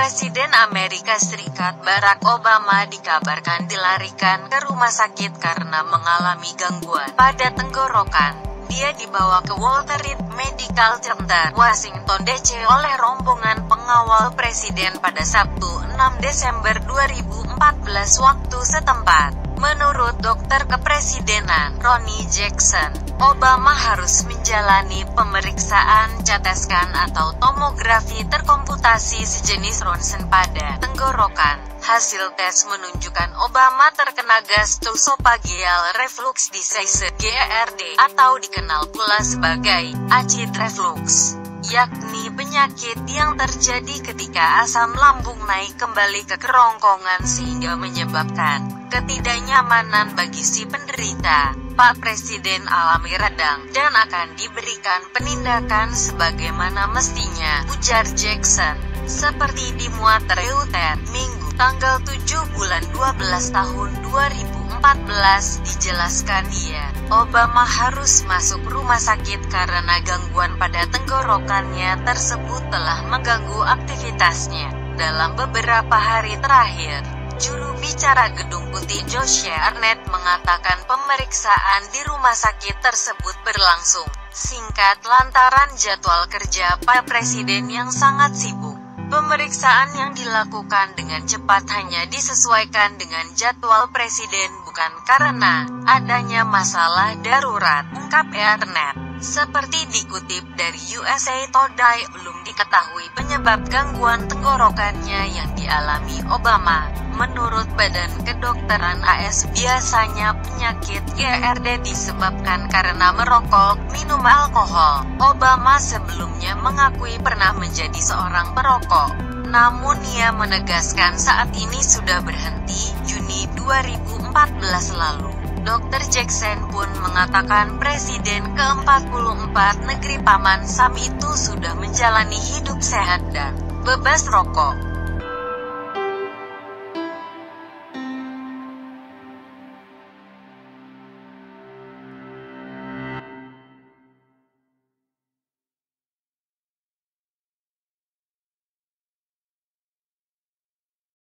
Presiden Amerika Serikat Barack Obama dikabarkan dilarikan ke rumah sakit karena mengalami gangguan pada tenggorokan. Dia dibawa ke Walter Reed Medical Center, Washington DC oleh rombongan pengawal presiden pada Sabtu 6 Desember 2014 waktu setempat. Menurut dokter kepresidenan, Ronnie Jackson, Obama harus menjalani pemeriksaan CT atau tomografi terkomputasi sejenis ronsen pada tenggorokan. Hasil tes menunjukkan Obama terkena gastroesophageal reflux disease GERD atau dikenal pula sebagai acid reflux yakni penyakit yang terjadi ketika asam lambung naik kembali ke kerongkongan sehingga menyebabkan ketidaknyamanan bagi si penderita. Pak Presiden alami radang dan akan diberikan penindakan sebagaimana mestinya, ujar Jackson. Seperti dimuat Reuters, Minggu, tanggal 7 bulan 12 tahun 2014, dijelaskan dia. Obama harus masuk rumah sakit karena gangguan pada tenggorokannya tersebut telah mengganggu aktivitasnya. Dalam beberapa hari terakhir, juru bicara Gedung Putih Josh Arnett mengatakan pemeriksaan di rumah sakit tersebut berlangsung singkat lantaran jadwal kerja Pak Presiden yang sangat sibuk. Pemeriksaan yang dilakukan dengan cepat hanya disesuaikan dengan jadwal presiden bukan karena adanya masalah darurat, ungkap Ernet. Seperti dikutip dari USA Today, belum diketahui penyebab gangguan tenggorokannya yang dialami Obama. Menurut Badan Kedokteran AS, biasanya penyakit GERD disebabkan karena merokok, minum alkohol. Obama sebelumnya mengakui pernah menjadi seorang perokok. Namun ia menegaskan saat ini sudah berhenti, Juni 2014 lalu. Dr. Jackson pun mengatakan Presiden ke-44 negeri Paman Sam itu sudah menjalani hidup sehat dan bebas rokok.